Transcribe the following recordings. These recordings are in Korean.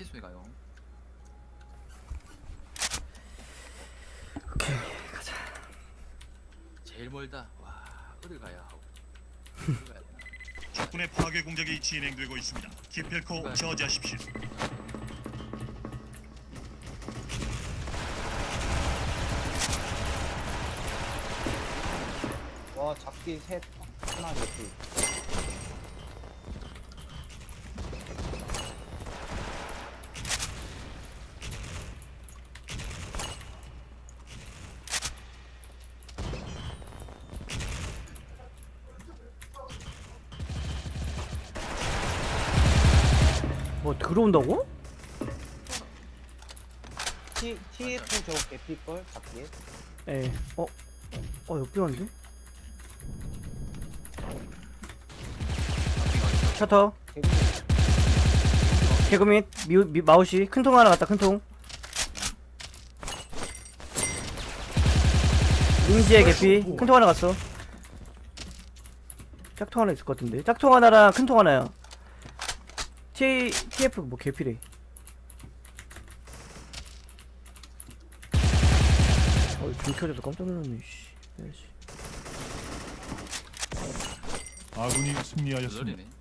패스에 가요. 오케이 가자 제일 멀다. 와 어딜 가야 하고. 어딜 가야 되나? 적군의 파괴 공격이 진행되고 있습니다. 기필코 저지하십시오. 와 잡기 셋 하나 잡 들어온다고? T, TF 저거 개피걸 잡기. 에 어? 어 역병한데? 셔터. 개구 개그 및 미, 미, 마우시. 큰 통 하나 갔다 큰통. 민지의 개피. 큰 통 하나 갔어. 짝통 하나 있을 것 같은데. 짝통 하나랑 큰 통 하나야 T, TF 뭐 개피래 어이 중 켜져서 깜짝 놀랐네 씨. 야이씨. 아군이 승리하였습니다. 저절이네.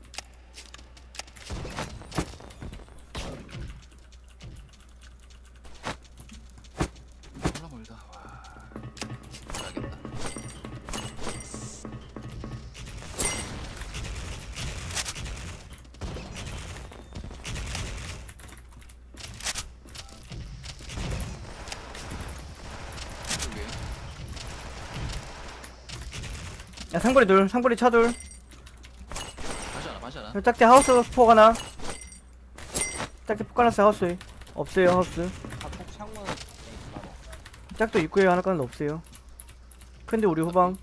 야 상거리 둘 상거리 차둘. 하나. 짝대 하우스 포가 나. 짝대 포 깔았어 하우스 없어요 하우스. 창문 짝도 입구에 하나 까는 없어요. 근데 우리 후방.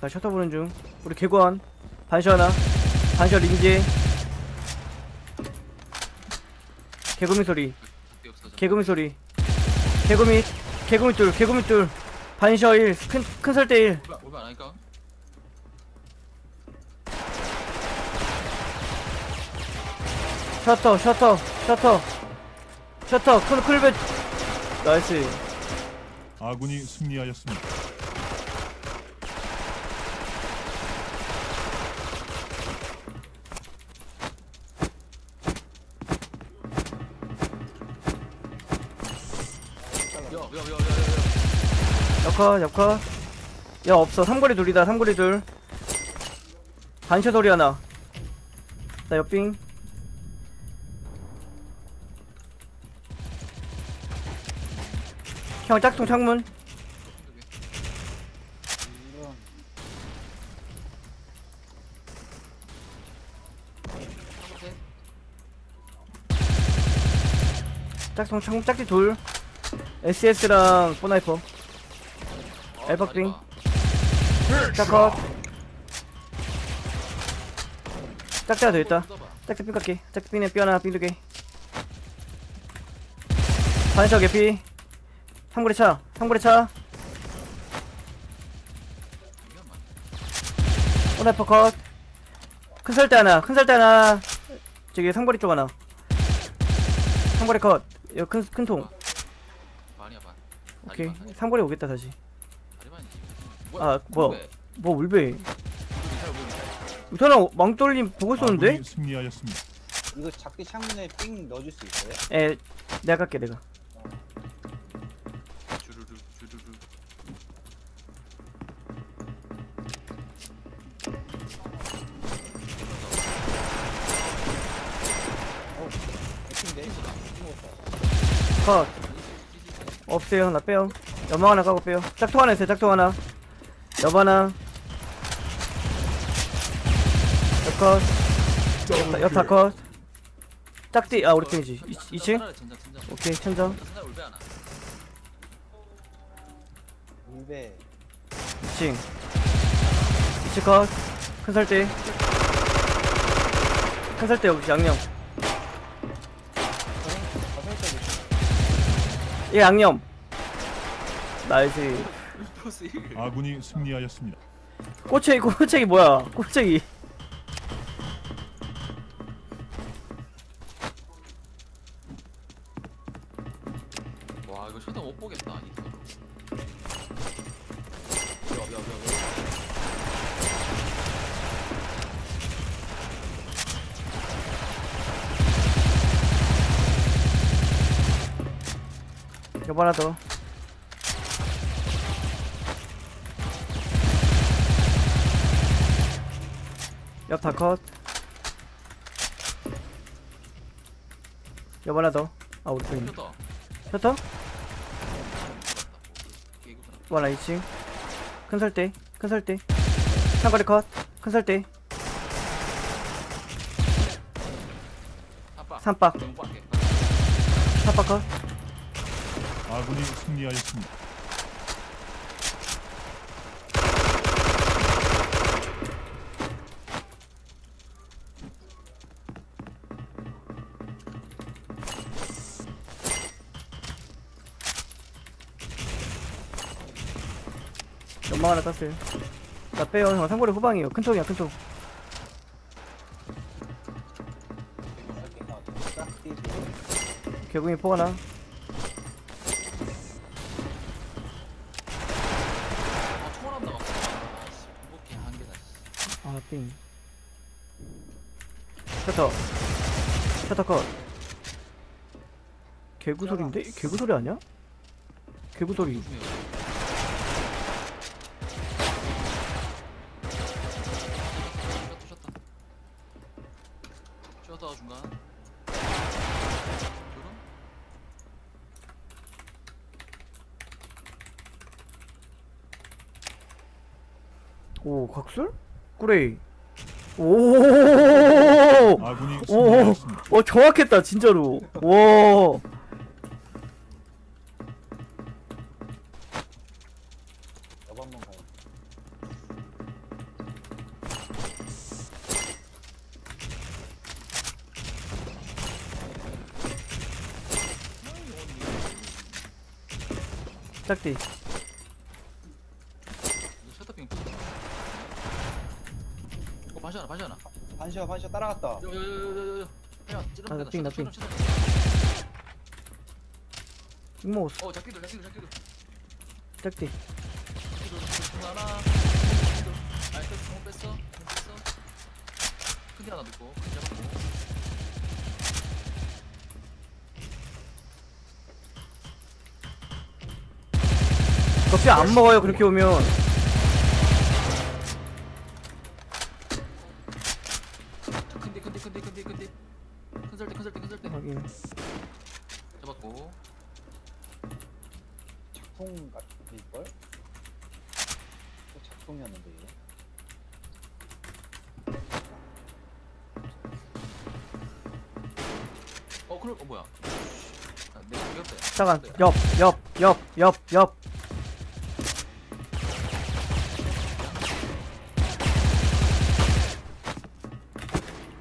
나 셔터 보는 중. 우리 개관 반셔 하나. 반셔 린지. 개구미 소리. 개구미 소리. 개구미 개구미 둘 개구미 둘 반셔 1 큰 큰 설대 1 올바 올바 안 하니까. 셔터 셔터 셔터 셔터 큰 클벳 나이스 아군이 승리하였습니다. 야야야야야. 옆컷 옆컷 야 없어. 삼거리 둘이다 삼거리 둘. 반셔 소리 하나. 나 옆빙. 형 짝퉁 창문. 짝퉁 창문 짝지 둘. SS랑 포나이퍼 엘박빙. 짝컷. 짝대가 더 있다. 짝대 삥 깎게 짝대 삥에 삐 하나 삥 두개. 반셔 개피. 삼거리 차 삼거리 차. 포나이퍼 컷큰 설대 하나 큰 설대 하나. 저기 상거리 쪽 하나. 상거리 컷. 큰, 큰통. 오케이. 상거리 오겠다 다시. 아, 뭐야. 왜? 뭐 울베 이거 미사일 보고 있었는데? 승리하였습니다. 이거 잡기 창문에 삥 넣어줄 수 있어요? 에 내가 갈게 내가 주르르 주르르. 어컷 없어요 나 빼요 연막 하나 까고 빼요 짝통 하나 있어요 짝통 하나 옆 하나. 옆컷. 옆다 컷. 짝띠 아 우리 2층? 천장 천장. 오케이 천장. 천장 올배 하나. 울베. 2층. 2층 컷큰 설대 큰 설대 여기 양념. 저설때 얘 양념. 나이스 플러스 1 아군이 승리하였습니다. 꼬챙이 꼬챙이 뭐야? 꼬챙이. 와 이거 쳐다 못 보겠다 여봐라 더. 옆 다 컷. 여보 하나 더. 아 우리 또 있네. 쳤다. 셔터? 개구나. 원 2층. 큰 설대. 큰 설대. 상거리 컷. 큰 설대. 삼박. 삼박 컷. 아군이 승리하였습니다. 연막 하나 땄어요. 나 빼요. 형 상거리 후방이에요. 큰 통이야 큰 통. 짧게 나왔다. 짝띠 두 개구이 포 하나. 아 총알 안 나갔어. 아씨 공복해 한 개다. 씨. 아 삥. 셔터. 셔터 컷. 개구 소리인데? 개구 소리 아니야? 개구 소리. 쳤다 중간. 오 각술? 꾸레이. 오. 아군이 오. 승리하였습니다. 어 정확했다 진짜로. 와. 여보 한번 가요. 뿌. 어 반시 하나 반시 하나. 반시가 반시가 따라갔다. 여여여여여여. 야 찌르면 아, 된다. 삥, 나 셔터, 삥. 셔터, 셔터. 찍 먹었어. 어 잡기들 잡기들 잡기들. 짝띠. 잡기들 잡기들 하나. 아 뺐어 못 뺐어 못 뺐어. 큰데 하나 넣고 큰 잡고. 커피 안 먹어요 그렇게 오면. 확인. 잡았고. 또 이게. 어 그럼 어 뭐야? 아, 내. 잠깐. 옆. 옆. 옆. 옆. 옆.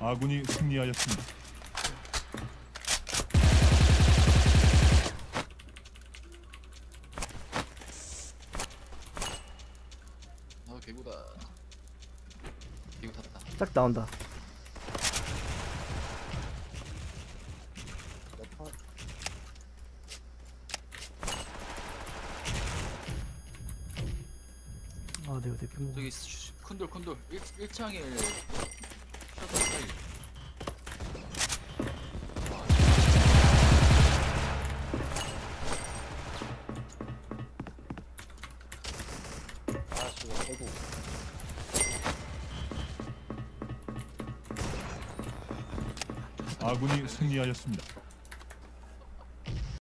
아군이 승리하였습니다. 아 개구다. 개구 탔다. 짝 나온다. 아 내가 대피 먹어. 저기 슈- 콘돌 콘돌 1, 1창에 셔터 스타일. 아씨 이거 대구. 아군이 승리하였습니다.